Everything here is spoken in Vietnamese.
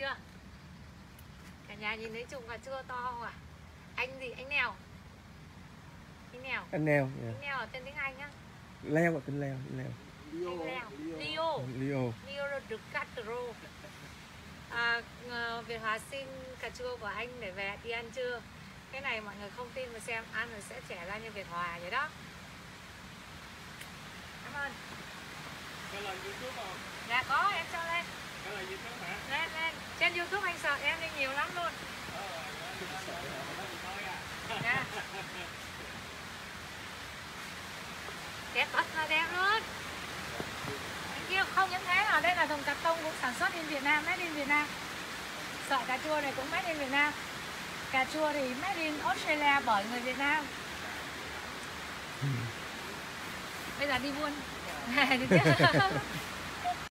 chưa? Cả nhà nhìn thấy chùm cà chua to không à anh gì? Anh nèo. Anh nèo. Anh neo dạ. anh nèo ở tên tiếng anh á. Leo là kinh leo leo. Leo. Leo. Leo. Leo. De Castro à, ờ, Việt Hòa xin cà chua của anh để về đi ăn trưa. Cái này mọi người không tin mà xem ăn rồi sẽ trẻ ra như Việt Hòa vậy đó. Cảm ơn. Dạ có em cho lên Cái là YouTube hả? lên lên trên YouTube anh sợ em đi nhiều lắm luôn. Đẹp thật là đẹp luôn. Anh kia không những thế ở đây là thùng cắt tông cũng sản xuất in Việt Nam made in Việt Nam. Sợi cà chua này cũng made in Việt Nam. Cà chua thì made in Australia bởi người Việt Nam. Bây giờ đi buôn. Đi?